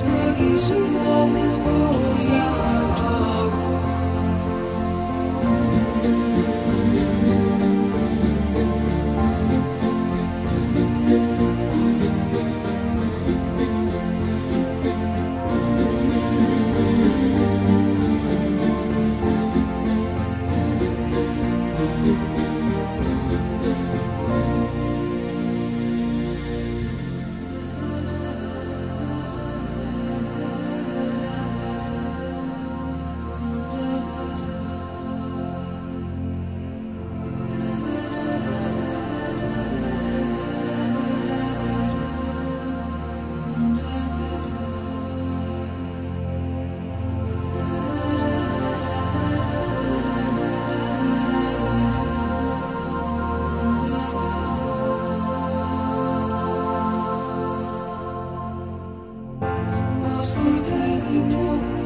Zbegi su mogu poza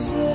to